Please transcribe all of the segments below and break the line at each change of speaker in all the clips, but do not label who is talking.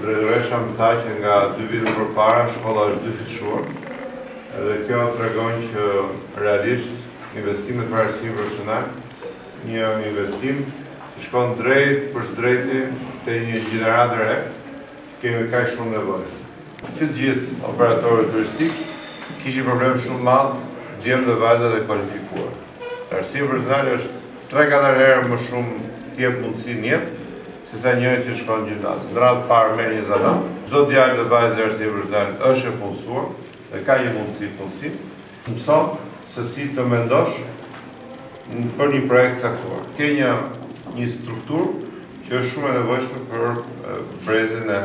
Drejtoresha më tha që nga dy vite përpara shkolla është dyfishuar edhe kjo tregon që realisht investimet për arsimin profesional një investim që shkon drejtpërsëdrejti te një gjeneratë e re Kemi kaq shumë nevojë. Të gjithë operatorët turistikë kishin problem shumë të madh djem dhe vajza të kualifikuar. Arsimi profesional është tre katër herë më shumë të jep mundësi në jetë sesa njëri që shkon në gjimnaz. Në radhë të parë merr një zanat. Çdo djalë dhe vajzë e arsimit profesional është e punësuar dhe ka një mundësi punësimi. Mëson se si të mendosh për një projekt të caktuar. Ke një strukturë që është shumë e nevojshme për brezin e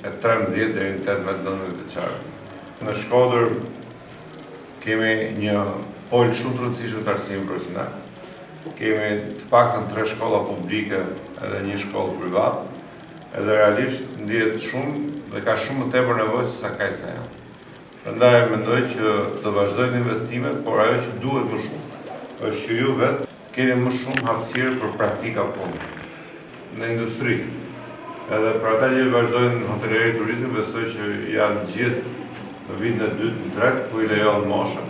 e 13 deri në 18 19 vjeçarëve. Në Shkodër kemi një pol shumë të rëndësishëm të arsimit profesional. Kemi të paktën tre shkolla publike edhe një shkollë privat, edhe realisht ndihet shumë dhe ka shumë më tepër nevojë se sa ka, sa janë. Prandaj mendoj që të vazhdojnë investimet, por ajo që duhet më shumë është që ju vetë të keni më shumë hapësirë për praktika pune në industri. Edhe për ata që vazhdojnë hoteleri turizmin, besoj që janë gjithë në vitin e dytë, të tretë, ku i lejon mosha,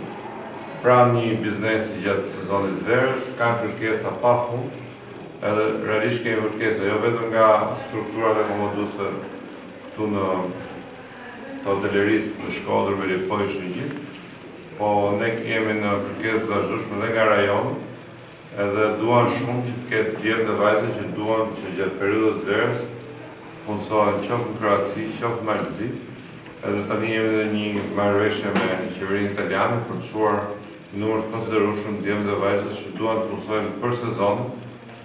pranë një biznesi gjatë sezonit të verës, kanë kërkesa pafund, edhe realisht kemi kërkesa, jo vetëm nga strukturat akomoduese këtu në. të hotelerisë në Shkodër, Velipojë, Shëngjin, po ne jemi në kërkesë të vazhdueshme dhe nga rajoni, edhe duan shumë që të ketë djem dhe vajza që duan që gjatë periudhës së verës të punësohen qoftë në Kroaci, qoftë në Mal të Zi, edhe tani jemi në një marrëveshje me qeverinë italiane për të çuar një numër të konsiderueshëm djem dhe vajzash që duan të punësohen për sezon,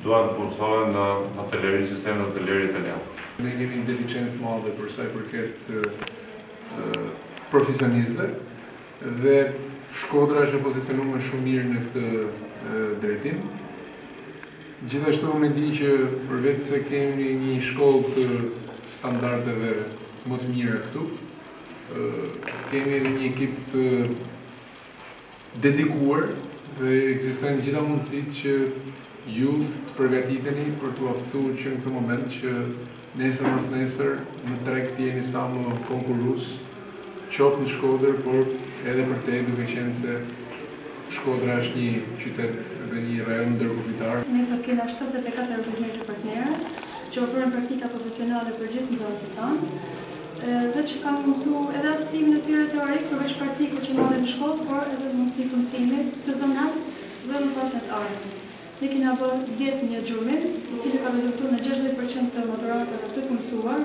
Duan të punësohen në hoteleri, sistemin e hotelerisë italiane.
Ne kemi një defiçiencë të madhe për sa i përket profesionistëve dhe Shkodra është e pozicionuar shumë mirë në këtë drejtim. Gjithashtu unë e di që përveçse keni një shkollë të standardeve më të mira këtu, keni edhe një ekip të dedikuar dhe ekzistojnë gjitha mundësitë që ju të përgatiteni për t'u aftësuar që në këtë moment që nesër mas nesër në treg të jeni sa më konkurrues qoftë në Shkodër por edhe përtej duke qenë se Shkodra është një qytet dhe një rajon ndërkufitar.
Ne sot kena shtatëdhjetë e katër biznese partnere që ofrojnë praktika profesionale për gjithë nxënësit tanë. dhe që kanë mundësu edhe aftësimin e tyre teorik përveç praktikut që marrin në shkollë, por edhe mundësi punësimi sezonal dhe në fazat e ardhme. Ne kena bo vjet një gjurmim, i cili ka rezultu në gjashtëdhjetë për qind të maturatëve të punësuar.